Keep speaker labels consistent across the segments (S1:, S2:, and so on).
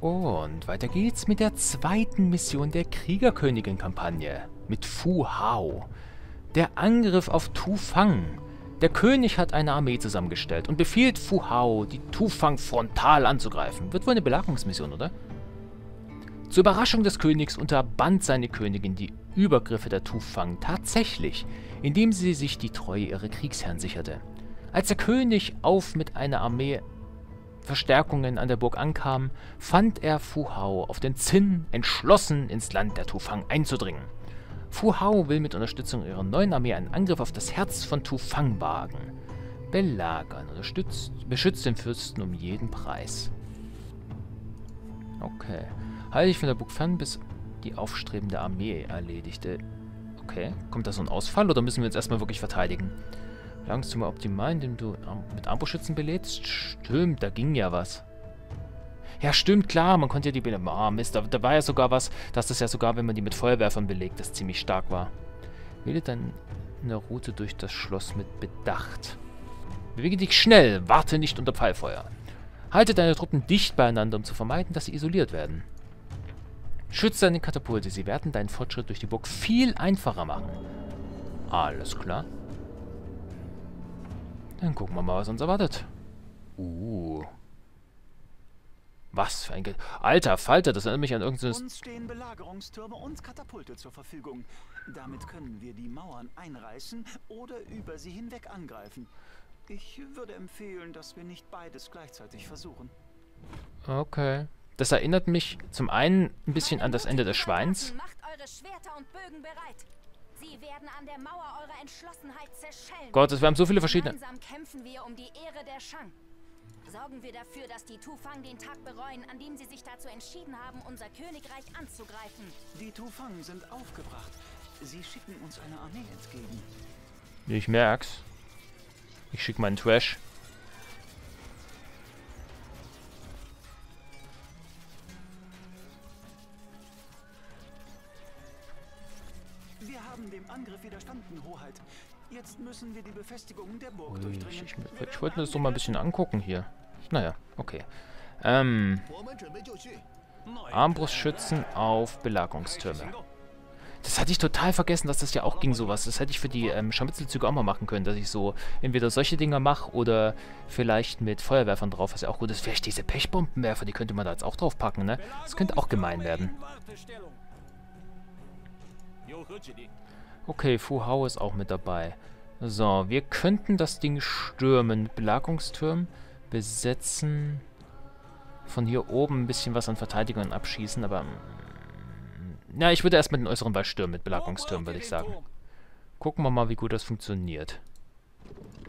S1: Und weiter geht's mit der zweiten Mission der Kriegerkönigin-Kampagne. Mit Fu Hao. Der Angriff auf Tu Fang. Der König hat eine Armee zusammengestellt und befiehlt Fu Hao, die Tu Fang frontal anzugreifen. Wird wohl eine Belagerungsmission, oder? Zur Überraschung des Königs unterband seine Königin die Übergriffe der Tu Fang tatsächlich, indem sie sich die Treue ihrer Kriegsherren sicherte. Als der König auf mit einer Armee Verstärkungen an der Burg ankam, fand er Fu Hao auf den Zinn entschlossen, ins Land der Tufang einzudringen. Fu Hao will mit Unterstützung ihrer neuen Armee einen Angriff auf das Herz von Tufang wagen. Belagern, unterstützt, beschützt den Fürsten um jeden Preis. Okay. Halte ich von der Burg fern, bis die aufstrebende Armee erledigte. Okay. Kommt da so ein Ausfall oder müssen wir uns erstmal wirklich verteidigen? Langst du mal optimal, indem du mit Armbrustschützen belädst? Stimmt, da ging ja was. Ja, stimmt, klar, man konnte ja die... Ah, oh, Mist, da, da, war ja sogar was, dass das ja sogar, wenn man die mit Feuerwerfern belegt, das ziemlich stark war. Wähle dann eine Route durch das Schloss mit Bedacht. Bewege dich schnell, warte nicht unter Pfeilfeuer. Halte deine Truppen dicht beieinander, um zu vermeiden, dass sie isoliert werden. Schütze deine Katapulte, sie werden deinen Fortschritt durch die Burg viel einfacher machen. Alles klar. Dann gucken wir mal, was uns erwartet. Uh. Was für ein... Ge Alter Falter, das erinnert mich an irgendein...
S2: Uns stehen Belagerungstürme und Katapulte zur Verfügung. Damit können wir die Mauern einreißen oder über sie hinweg angreifen. Ich würde empfehlen, dass wir nicht beides gleichzeitig versuchen.
S1: Okay. Das erinnert mich zum einen ein bisschen an das Ende des Schweins.
S3: Macht eure Schwerter und Bögen bereit. Sie werden an der Mauer eurer Entschlossenheit zerschellen.
S1: Gott, wir haben so viele verschiedene...
S3: Gemeinsam kämpfen wir um die Ehre der Shang. Sorgen wir dafür, dass die Tufang den Tag bereuen, an dem sie sich dazu entschieden haben, unser Königreich anzugreifen.
S2: Die Tufang sind aufgebracht. Sie schicken uns eine Armee entgegen.
S1: Ich merk's. Ich schicke meinen Trash.
S2: Angriff widerstanden, Hoheit. Jetzt müssen wir die Befestigungen der Burg
S1: Ui,
S2: durchdringen.
S1: ich, ich, ich wollte mir das doch mal ein bisschen angucken hier. Naja, okay. Ähm, Armbrustschützen auf Belagerungstürme. Das hatte ich total vergessen, dass das ja auch ging sowas. Das hätte ich für die ähm, Scharmützelzüge auch mal machen können, dass ich so entweder solche Dinger mache oder vielleicht mit Feuerwerfern drauf, was ja auch gut ist. Vielleicht diese Pechbombenwerfer, die könnte man da jetzt auch drauf packen, ne? Das könnte auch gemein werden. Okay, Fu Hao ist auch mit dabei. So, wir könnten das Ding stürmen mit Belagerungstürmen, besetzen, von hier oben ein bisschen was an Verteidigungen abschießen, aber... mm, Ja, ich würde erstmal den äußeren Wall stürmen mit Belagerungstürmen, würde ich sagen. Gucken wir mal, wie gut das funktioniert.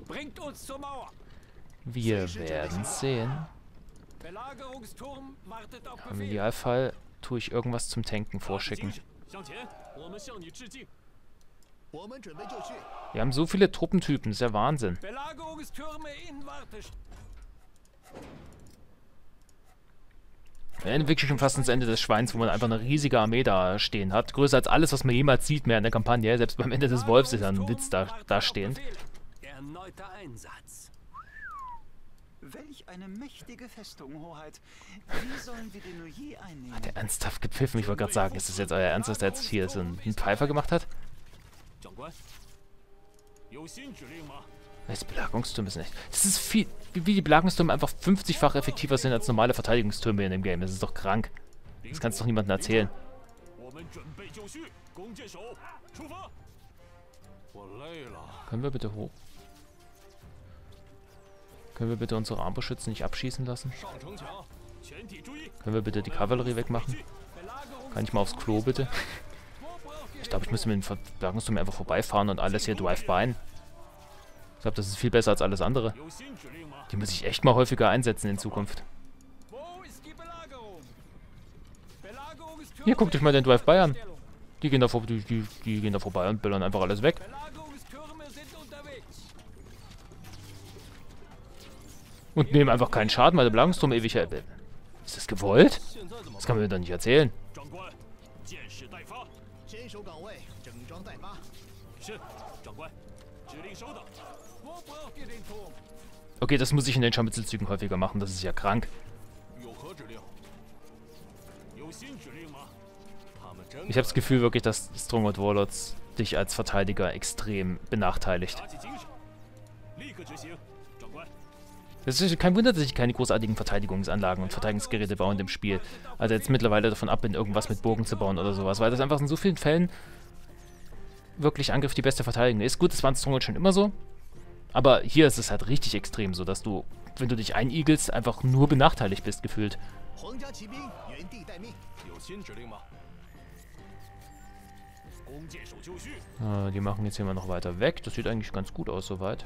S4: Bringt uns zur Mauer.
S1: Wir werden sehen. Im. Idealfall tue ich irgendwas zum Tanken vorschicken. Wir haben so viele Truppentypen, ist ja Wahnsinn. Wir sind wirklich schon fast ins Ende des Schweins, wo man einfach eine riesige Armee da stehen hat. Größer als alles, was man jemals sieht mehr in der Kampagne. Selbst beim Ende des Wolfs ist ja ein Witz da, da stehend.
S4: Erneuter Einsatz.
S2: Welch eine mächtige Festung, Hoheit. Wie sollen wir den nur je einnehmen?
S1: Hat er ernsthaft gepfiffen? Ich wollte gerade sagen, ist das jetzt euer Ernst, dass der jetzt hier so einen Pfeifer gemacht hat? Als Belagungstürme ist nicht. Das ist viel. Wie die Belagungstürme einfach 50-fach effektiver sind als normale Verteidigungstürme in dem Game. Das ist doch krank. Das kannst du doch niemandem erzählen. Können wir bitte hoch? Können wir bitte unsere Armbeschützen nicht abschießen lassen? Können wir bitte die Kavallerie wegmachen? Kann ich mal aufs Klo bitte? Ich glaube, ich müsste mit dem Verbergungsturm einfach vorbeifahren und alles hier drive bein. Ich glaube, das ist viel besser als alles andere. Die muss ich echt mal häufiger einsetzen in Zukunft. Hier, guckt euch mal den Drive-By an. Die gehen, da vor, die, die, die gehen da vorbei und böllern einfach alles weg. Und nehmen einfach keinen Schaden, weil der Belagungsturm ewig hält. Ist das gewollt? Das kann man mir doch nicht erzählen.
S4: 长官，箭矢待发。
S5: 坚守岗位，整装待发。
S4: 是，长官，指令收到。Wo braucht ihr den Turm?
S1: Okay, das muss ich in den Scharmützelzügen häufiger machen. Das ist ja krank.
S4: 有何指令？ 有新指令吗？他们真
S1: Ich habe das Gefühl wirklich, dass Stronghold Warlords dich als Verteidiger extrem benachteiligt. Es ist kein Wunder, dass ich keine großartigen Verteidigungsanlagen und Verteidigungsgeräte baue in dem Spiel. Also jetzt mittlerweile davon ab bin, irgendwas mit Burgen zu bauen oder sowas, weil das einfach in so vielen Fällen wirklich Angriff die beste Verteidigung ist. Gut, das war in Stronghold schon immer so, aber hier ist es halt richtig extrem so, dass du, wenn du dich einigelst, einfach nur benachteiligt bist gefühlt. Äh, die machen jetzt hier mal noch weiter weg. Das sieht eigentlich ganz gut aus soweit.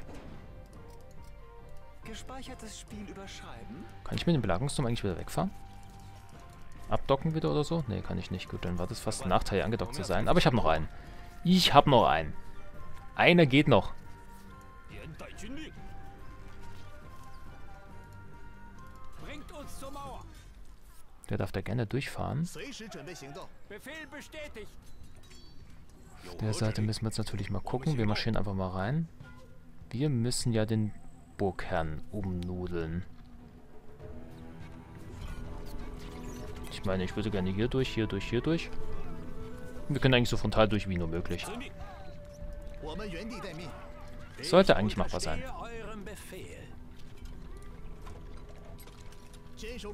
S2: Gespeichertes Spiel überschreiben?
S1: Kann ich mit dem Belagungsturm eigentlich wieder wegfahren? Abdocken wieder oder so? Nee, kann ich nicht. Gut, dann war das fast ein Nachteil, angedockt zu sein. Aber ich habe noch einen. Ich habe noch einen. Einer geht noch. Der darf da gerne durchfahren. Auf der Seite müssen wir jetzt natürlich mal gucken. Wir marschieren einfach mal rein. Wir müssen ja den Burgherrn umnudeln. Ich meine, ich würde gerne hier durch, hier durch, hier durch. Wir können eigentlich so frontal durch wie nur möglich. Sollte eigentlich machbar sein. Ich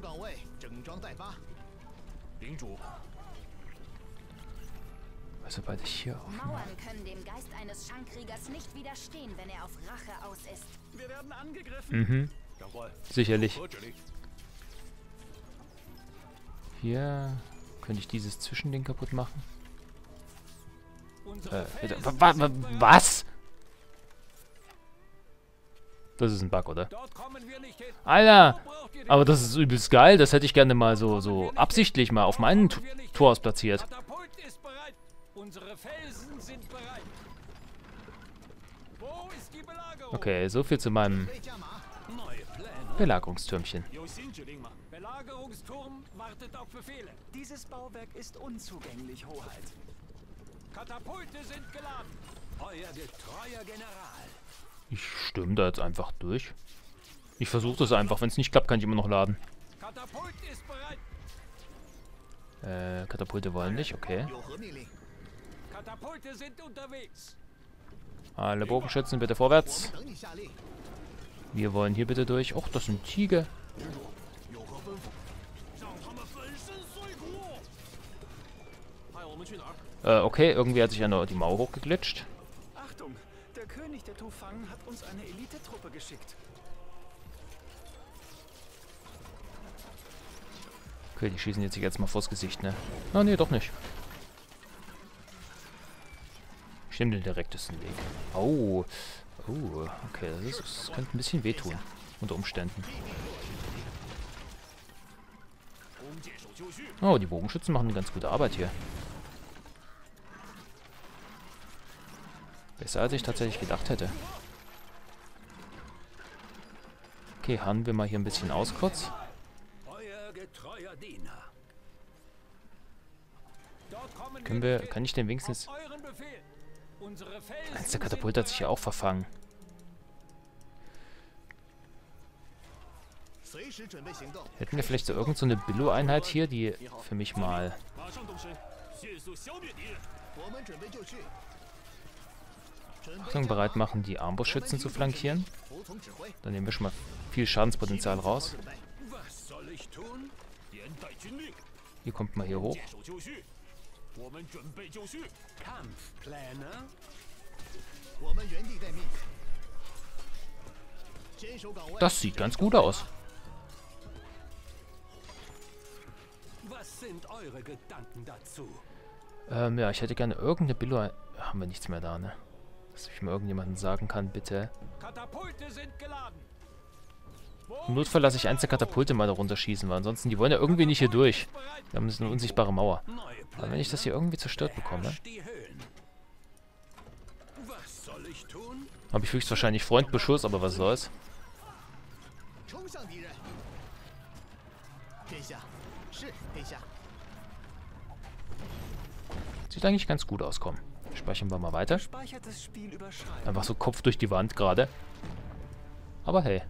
S1: Sobald ich hier auf.
S3: Mauern können dem Geist eines Schankriegers nicht widerstehen, wenn er auf Rache aus ist.
S2: Wir werden angegriffen.
S1: Mhm.
S4: Jawohl.
S1: Sicherlich. Hier könnte ich dieses Zwischending kaputt machen. Äh, wa wa was? Das ist ein Bug, oder? Alter! Aber das ist übelst geil. Das hätte ich gerne mal so, so absichtlich mal auf meinen T Tors platziert.
S6: Unsere Felsen sind bereit. Wo ist die Belagerung?
S1: Okay, so viel zu meinem Belagerungstürmchen.
S6: Belagerungsturm wartet auf Befehle.
S2: Dieses Bauwerk ist unzugänglich, Hoheit.
S6: Katapulte sind geladen. Euer getreuer General.
S1: Ich stimme da jetzt einfach durch. Ich versuche das einfach. Wenn es nicht klappt, kann ich immer noch laden.
S6: Katapult ist bereit.
S1: Äh, Katapulte wollen nicht, okay.
S6: Katapulte sind unterwegs.
S1: Alle Bogenschützen bitte vorwärts. Wir wollen hier bitte durch. Och, das sind Tiger. Äh, okay, irgendwie hat sich ja einer die Mauer hochgeglitscht.
S2: Achtung, der König der Tufang hat uns eine Elitetruppe geschickt.
S1: Okay, die schießen jetzt sich jetzt mal vors Gesicht, ne? Ah, ne, doch nicht. Ich nehme den direktesten Weg. Oh. Oh, okay. Das, das könnte ein bisschen wehtun. Unter Umständen. Oh, die Bogenschützen machen eine ganz gute Arbeit hier. Besser als ich tatsächlich gedacht hätte. Okay, handeln wir mal hier ein bisschen aus kurz. Können wir, kann ich den wenigstens... Letzte Katapult hat sich ja auch verfangen. Hätten wir vielleicht so irgend so eine Billo-Einheit hier, die für mich mal... Achtung, bereit machen, die Armbrustschützen zu flankieren. Dann nehmen wir schon mal viel Schadenspotenzial raus. Hier kommt mal hier hoch.
S4: 箭手就绪，我们准备就绪。
S6: Kampfpläne?
S5: 我们原地待命。坚守岗位。
S1: Das sieht ganz gut aus.
S6: Was sind eure Gedanken dazu?
S1: Ähm, ja, ich hätte gerne irgendeine Billo... Haben wir nichts mehr da, ne? Dass ich mal irgendjemanden sagen kann, bitte.
S6: Katapulte sind geladen.
S1: Im Notfall lasse ich eins der Katapulte mal da runterschießen, weil ansonsten, die wollen ja irgendwie nicht hier durch. Wir haben sie eine unsichtbare Mauer. Aber wenn ich das hier irgendwie zerstört bekomme... Habe ich höchstwahrscheinlich Freundbeschuss, aber was soll's. Sieht eigentlich ganz gut aus, komm. Speichern wir mal weiter. Einfach so Kopf durch die Wand gerade. Aber hey,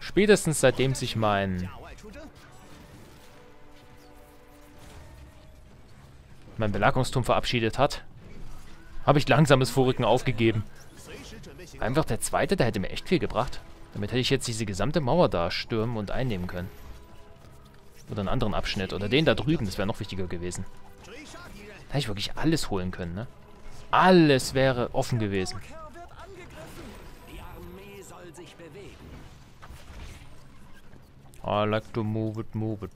S1: Spätestens seitdem sich mein... mein Belagungsturm verabschiedet hat, habe ich langsames Vorrücken aufgegeben. Einfach der zweite, der hätte mir echt viel gebracht. Damit hätte ich jetzt diese gesamte Mauer da stürmen und einnehmen können. Oder einen anderen Abschnitt. Oder den da drüben, das wäre noch wichtiger gewesen. Da hätte ich wirklich alles holen können, ne? Alles wäre offen gewesen. I like to move it, move it.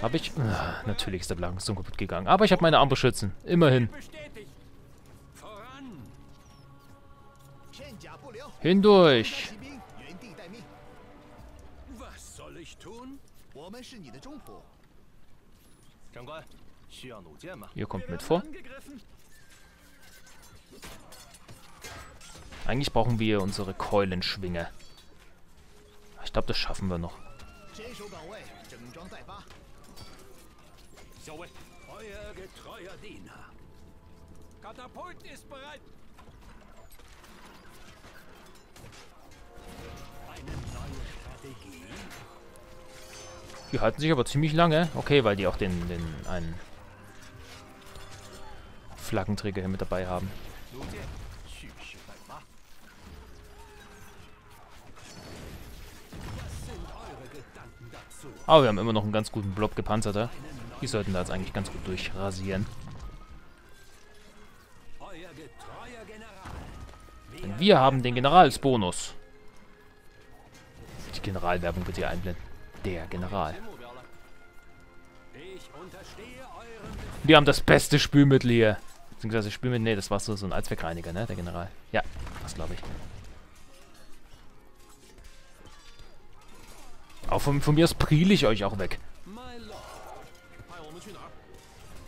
S1: Habe ich? Ah, natürlich ist der Belagungsturm kaputt gegangen. Aber ich habe meine Armbeschützen. Immerhin. Hindurch.
S6: Was soll ich tun?
S1: Ihr kommt mit vor. Eigentlich brauchen wir unsere Keulenschwinge. Ich glaube, das schaffen wir noch.
S6: Katapult ist bereit.
S1: Die halten sich aber ziemlich lange. Okay, weil die auch den, den einen Flaggenträger hier mit dabei haben. Aber wir haben immer noch einen ganz guten Blob gepanzerter. Die sollten da jetzt eigentlich ganz gut durchrasieren. Denn wir haben den Generalsbonus. Die Generalwerbung bitte einblenden. Der General. Wir haben das beste Spülmittel hier. Beziehungsweise Spülmittel, nee, das war so ein Allzweckreiniger, ne, der General. Ja, das glaube ich. Auch von, von mir aus priel ich euch auch weg.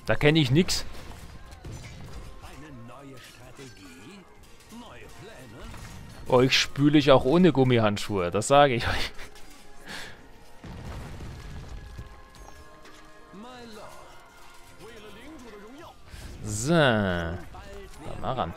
S1: Da kenne ich
S6: nichts.
S1: Euch spüle ich auch ohne Gummihandschuhe, das sage ich euch. So.
S6: Dann
S1: mal ran.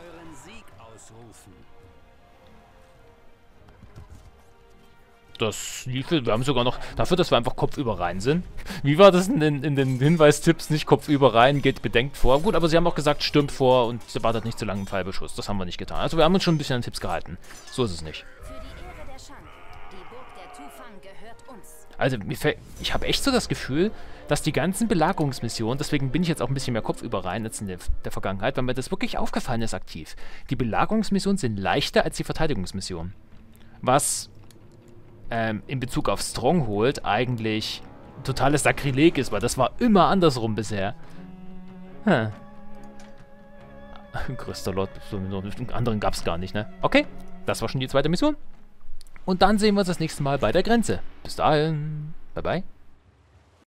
S1: Das lief, wir haben sogar noch, dafür, dass wir einfach kopfüber rein sind. Wie war das denn in, in den Hinweistipps? Nicht kopfüber rein, geht bedenkt vor. Gut, aber sie haben auch gesagt, stürmt vor und wartet nicht zu lange im Pfeilbeschuss. Das haben wir nicht getan. Also wir haben uns schon ein bisschen an Tipps gehalten. So ist es nicht.
S3: Für die Ehre der Shang. Die Burg der Tufang gehört uns.
S1: Also mir fällt, ich habe echt so das Gefühl, dass die ganzen Belagerungsmissionen, deswegen bin ich jetzt auch ein bisschen mehr kopfüber rein als in der, der Vergangenheit, weil mir das wirklich aufgefallen ist aktiv. Die Belagerungsmissionen sind leichter als die Verteidigungsmissionen. Was ähm, in Bezug auf Stronghold eigentlich totales Sakrileg ist, weil das war immer andersrum bisher. Hm. Größter Lord, anderen gab es gar nicht, ne? Okay, das war schon die zweite Mission. Und dann sehen wir uns das nächste Mal bei der Grenze. Bis dahin. Bye bye.